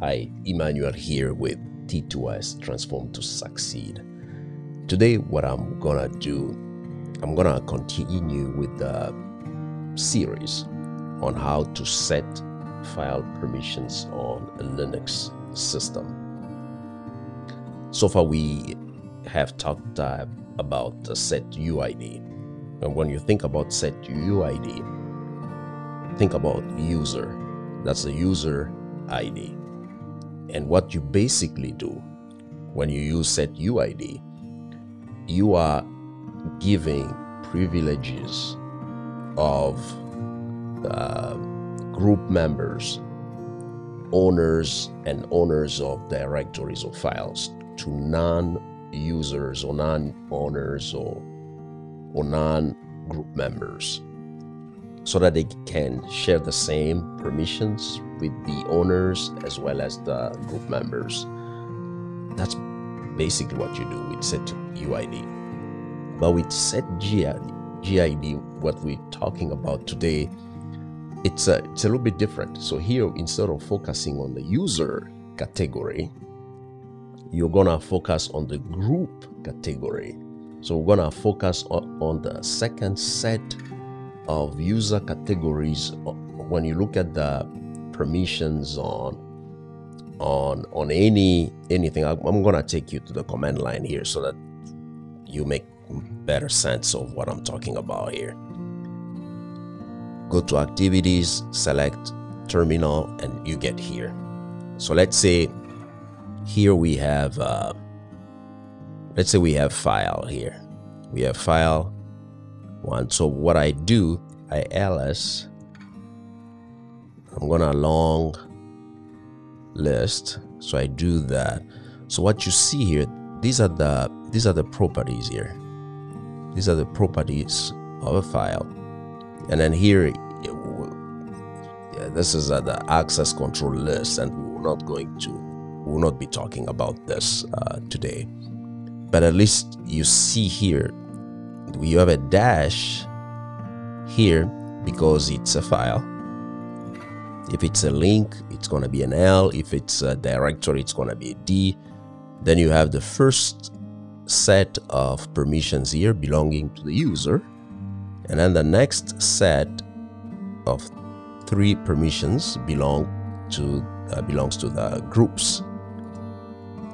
Hi, Emmanuel here with T2S Transform to Succeed. Today, what I'm gonna do, I'm gonna continue with the series on how to set file permissions on a Linux system. So far, we have talked uh, about the set UID. And when you think about set UID, think about user. That's the user ID. And what you basically do when you use set UID, you are giving privileges of uh, group members, owners, and owners of directories or files to non users or non owners or, or non group members so that they can share the same permissions with the owners as well as the group members. That's basically what you do with set UID. But with set GID, what we're talking about today, it's a, it's a little bit different. So here, instead of focusing on the user category, you're gonna focus on the group category. So we're gonna focus on, on the second set of user categories when you look at the permissions on on on any anything. I'm to take you to the command line here so that you make better sense of what i'm talking about here. Go to activities select terminal and you get here. So let's say here we have uh, let's say we have file here. We have file one. So what I do, I ls, I'm gonna a long list. So I do that. So what you see here, these are the these are the properties here. These are the properties of a file, and then here, yeah, this is uh, the access control list, and we're not going to, we will not be talking about this uh, today. But at least you see here you have a dash here because it's a file. If it's a link, it's going to be an L. If it's a directory, it's going to be a D. Then you have the first set of permissions here belonging to the user. And then the next set of three permissions belong to uh, belongs to the groups.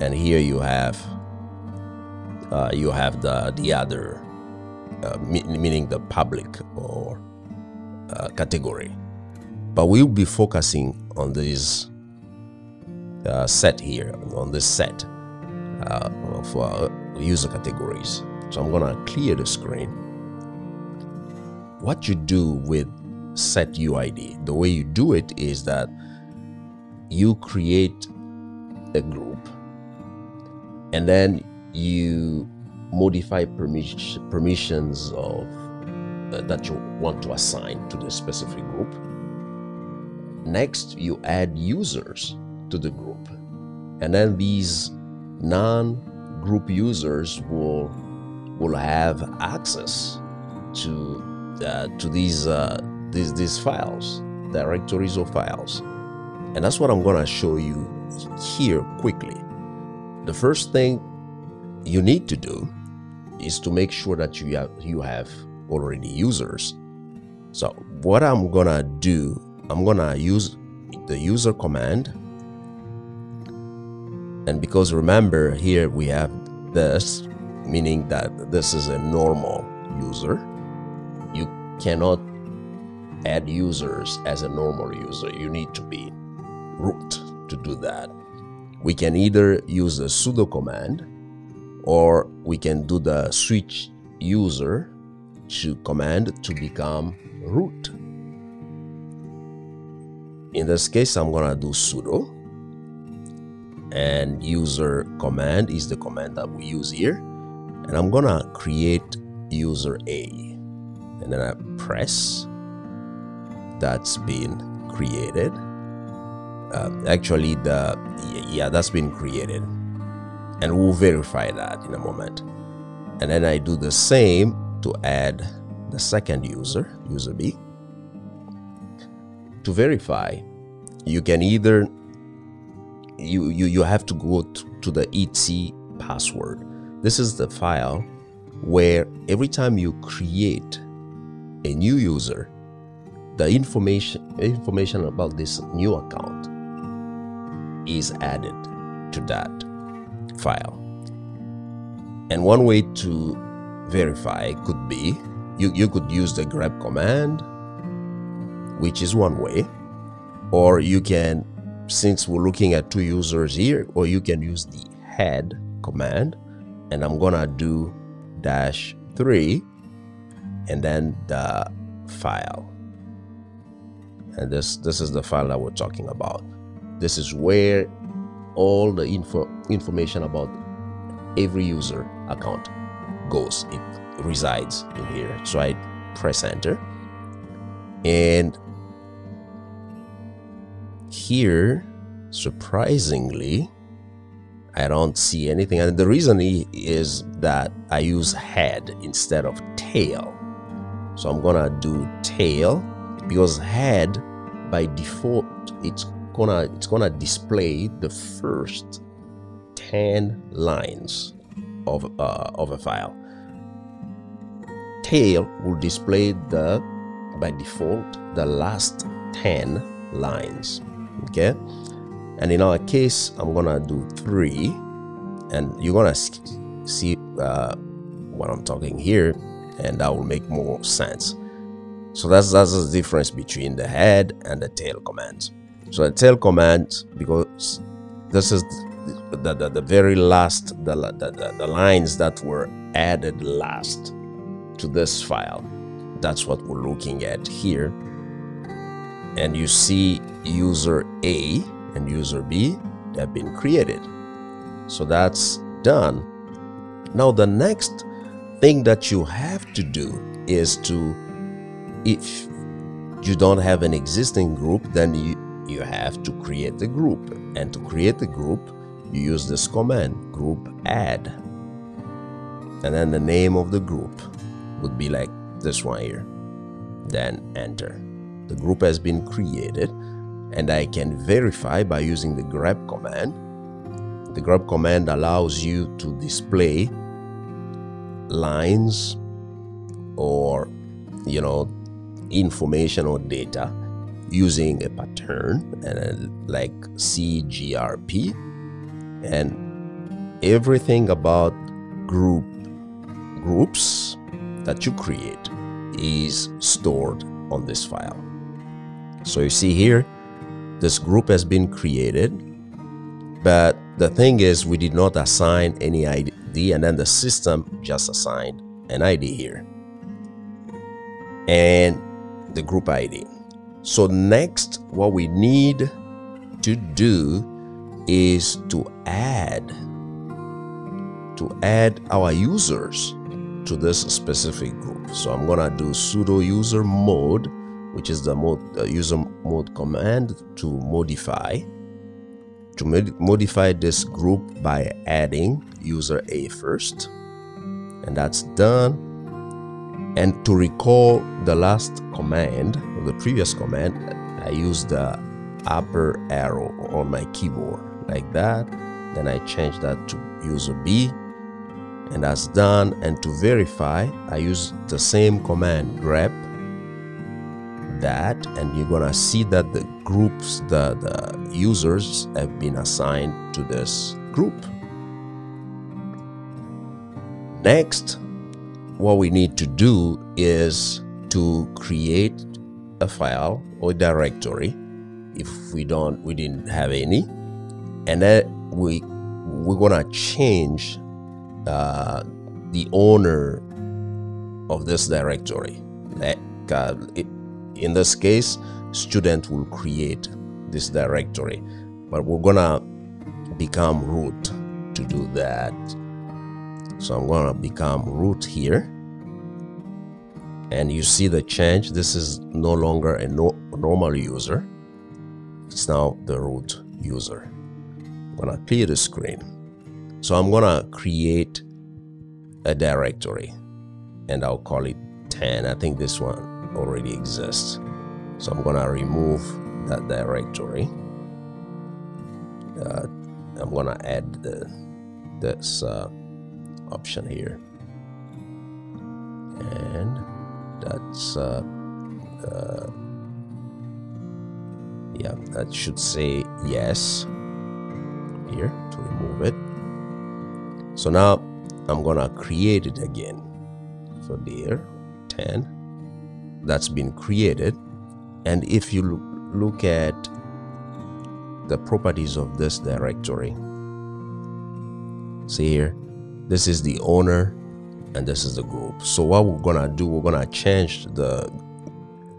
And here you have uh, you have the the other uh, meaning the public or uh, category. But we'll be focusing on this uh, set here, on this set uh, of uh, user categories. So I'm going to clear the screen. What you do with set UID, the way you do it is that you create a group and then you modify permission, permissions of uh, that you want to assign to the specific group. Next, you add users to the group, and then these non-group users will will have access to uh, to these uh, these these files, directories or files, and that's what I'm going to show you here quickly. The first thing you need to do is to make sure that you have you have already users. So what I'm gonna do, I'm gonna use the user command. And because remember here we have this, meaning that this is a normal user. You cannot add users as a normal user. You need to be root to do that. We can either use the sudo command or we can do the switch user to command to become root. In this case, I'm gonna do sudo and user command is the command that we use here. And I'm gonna create user A and then I press that's been created. Um, actually, the yeah, that's been created and we'll verify that in a moment. And then I do the same to add the second user, user B. To verify, you can either you, you, you have to go to the etc password. This is the file where every time you create a new user, the information information about this new account is added to that file. And one way to verify could be you, you could use the grep command, which is one way, or you can, since we're looking at two users here, or you can use the head command, and I'm gonna do dash three and then the file. And this this is the file that we're talking about. This is where all the info information about every user account goes. It resides in here. So i press enter. And here surprisingly I don't see anything. And the reason is that I use head instead of tail. So I'm gonna do tail because head by default it's gonna it's gonna display the first 10 lines of uh, of a file. Tail will display the by default the last 10 lines. Okay? and in our case i'm gonna do three and you're gonna see uh, what i'm talking here and that will make more sense. So that's that's the difference between the head and the tail commands so the tail command because this is the, the, the very last the, the, the lines that were added last to this file. That's what we're looking at here and you see user a and user B have been created. So that's done. Now the next thing that you have to do is to if you don't have an existing group then you you have to create the group and to create the group you use this command group add and then the name of the group would be like this one here then enter the group has been created and I can verify by using the grep command. The grep command allows you to display lines or you know information or data using a pattern and uh, like CGRP and everything about group groups that you create is stored on this file. So you see here this group has been created but the thing is we did not assign any id and then the system just assigned an id here and the group id so next what we need to do is to add to add our users to this specific group. So i'm gonna do sudo usermod which is the mode user mode command to modify to mod modify this group by adding user a first. And that's done. And to recall the last command the previous command i use the upper arrow on my keyboard like that. Then i change that to user b. And that's done. And to verify i use the same command grep that and you're gonna see that the groups the, the users have been assigned to this group. Next what we need to do is to create a file or directory if we don't we didn't have any and then we we're gonna change uh, the owner of this directory. Like uh, it, in this case student will create this directory but we're gonna become root to do that. So i'm gonna become root here. And you see the change. This is no longer a no normal user. It's now the root user. I'm gonna clear the screen. So i'm gonna create a directory and i'll call it 10 i think this one already exists. So I'm gonna remove that directory. Uh, I'm gonna add the this uh, option here and that's uh, uh, yeah that should say yes here to remove it so now I'm gonna create it again so there 10 that's been created. And if you look at the properties of this directory see here this is the owner and this is the group. So what we're gonna do we're gonna change the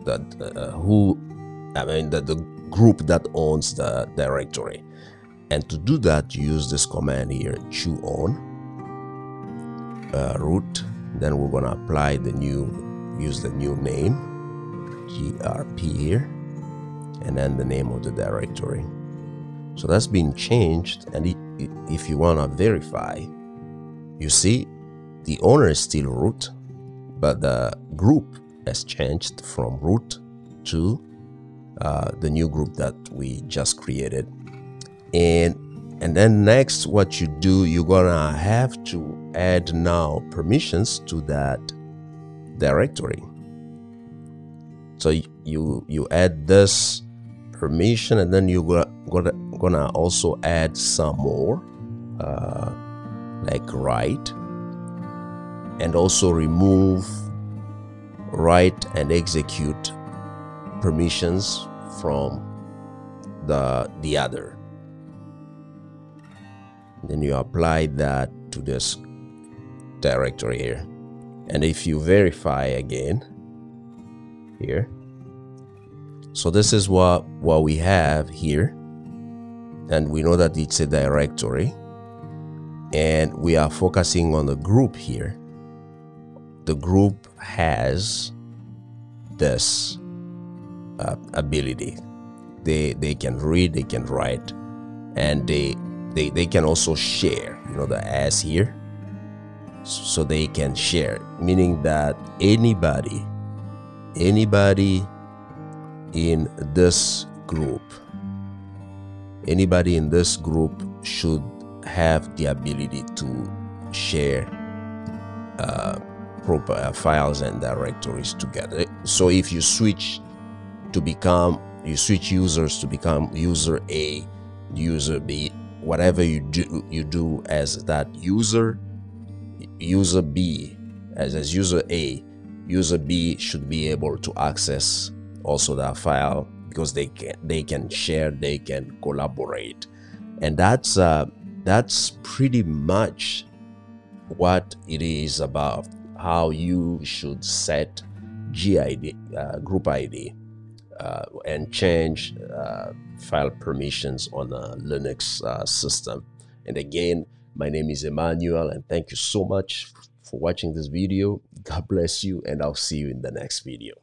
the uh, who i mean the, the group that owns the directory. And to do that use this command here chown uh, root. Then we're gonna apply the new use the new name grp here and then the name of the directory. So that's been changed and if you want to verify you see the owner is still root but the group has changed from root to uh, the new group that we just created. And and then next what you do you're gonna have to add now permissions to that directory. So you you add this permission and then you're gonna, gonna also add some more uh, like write and also remove write and execute permissions from the the other. Then you apply that to this directory here and if you verify again here. So this is what what we have here. And we know that it's a directory. And we are focusing on the group here. The group has this uh, ability. They they can read they can write and they they they can also share. You know the as here so they can share meaning that anybody anybody in this group anybody in this group should have the ability to share uh, proper uh, files and directories together. So if you switch to become you switch users to become user a user b whatever you do you do as that user user b as as user a user b should be able to access also that file because they can they can share they can collaborate. And that's uh, that's pretty much what it is about how you should set gid uh, group id uh, and change uh, file permissions on a linux uh, system. And again my name is emmanuel and thank you so much for watching this video. God bless you and i'll see you in the next video